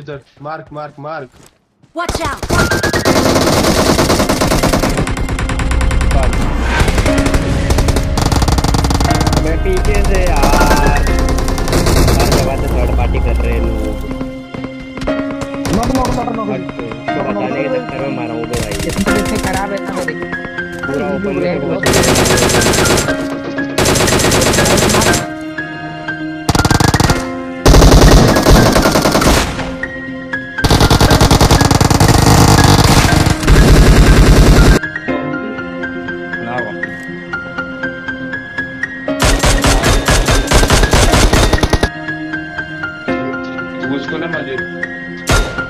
किधर? Mark mark mark. Watch out! मैं पीछे से यार। हर जगह से थर्ड पार्टी कर रहे हैं लोग। नॉक नॉक नॉक बताने के चक्कर में मारा हूँ तो भाई। इतने खराब है ना मेरे पूरा ओपन में geldi.